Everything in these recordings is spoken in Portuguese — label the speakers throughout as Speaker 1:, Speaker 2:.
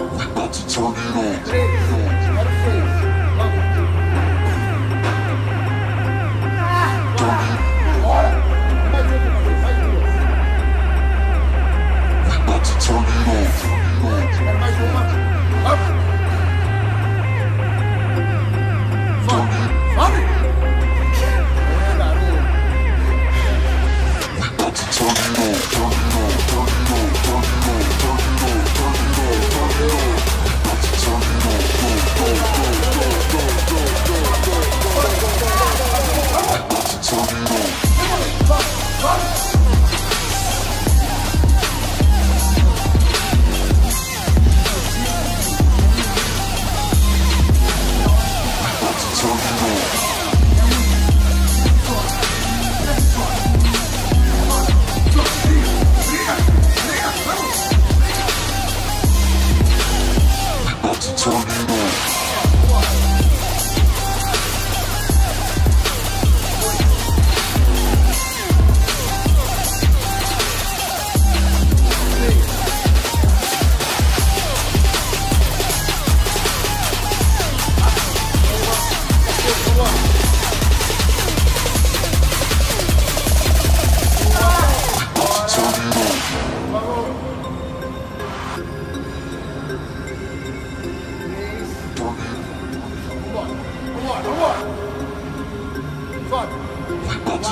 Speaker 1: About to turn it on.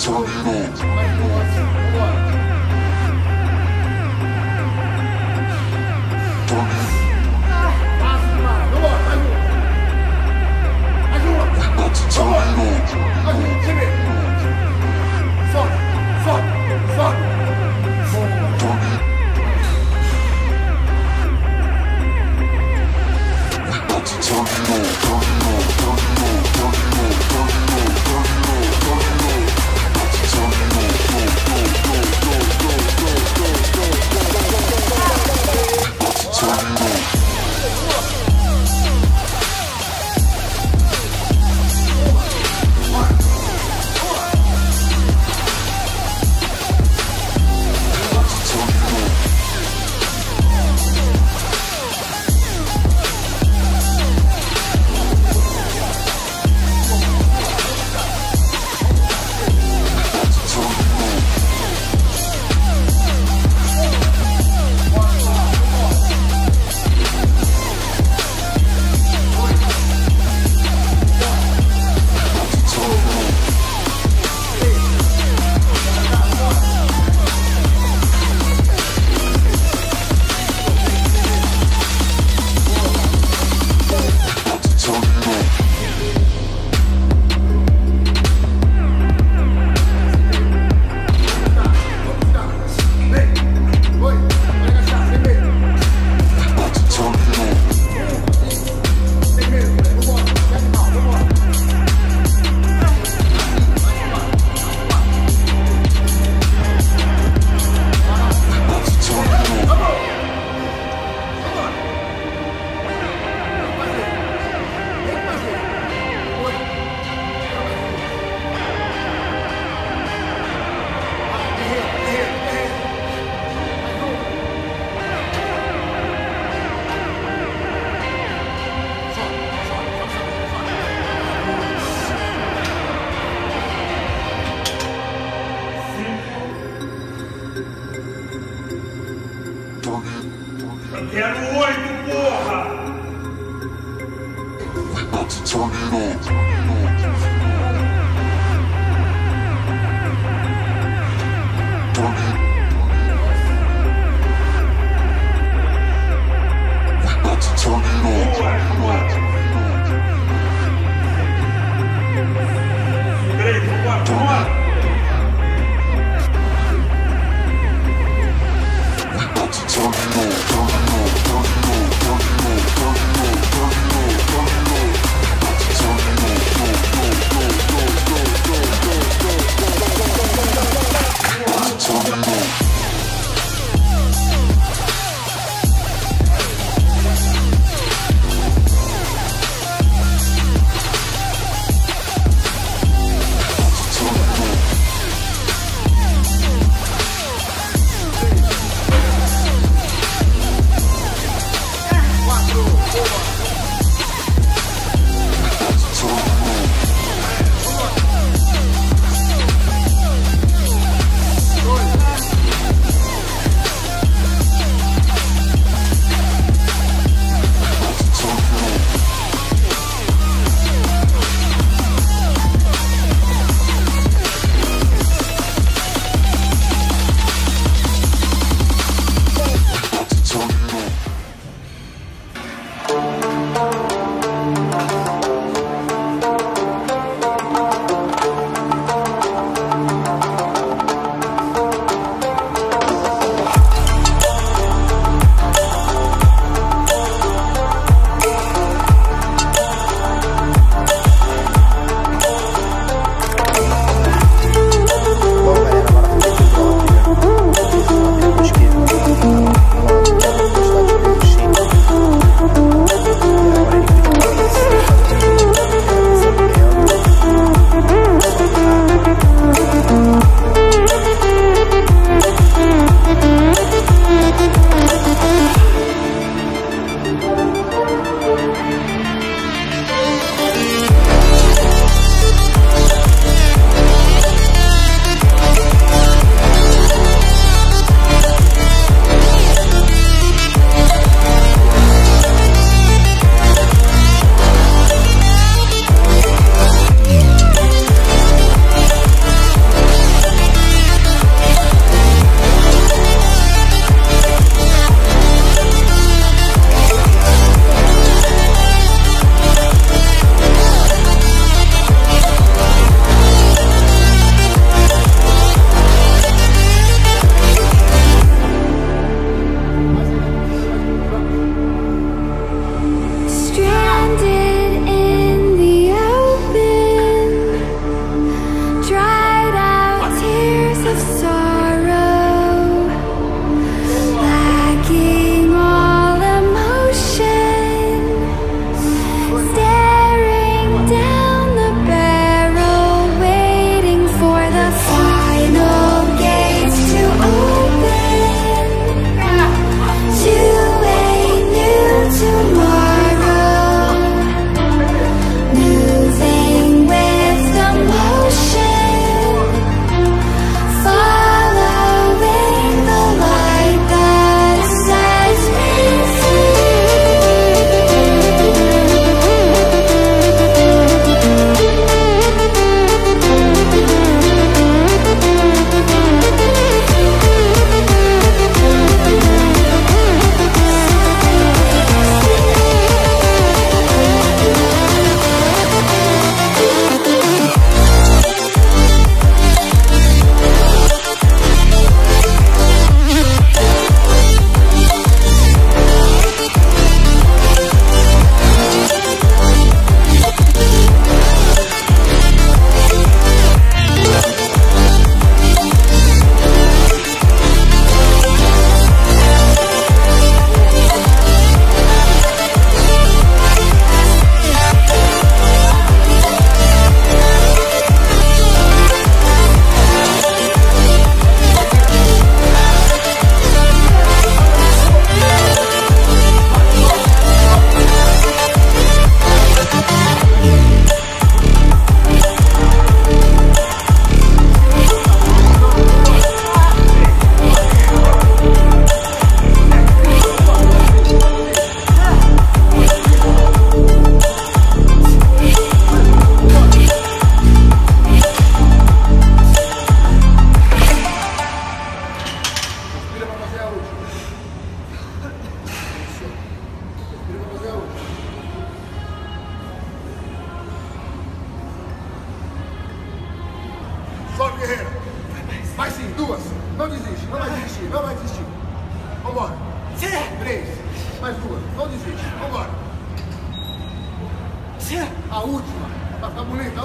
Speaker 1: Turn it on. Quero um oito, porra! We about to turn it on.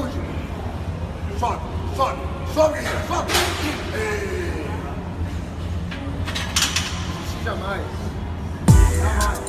Speaker 1: saúde. Sobe, sobe, sobe, sobe. Ei. Jamais. Jamais.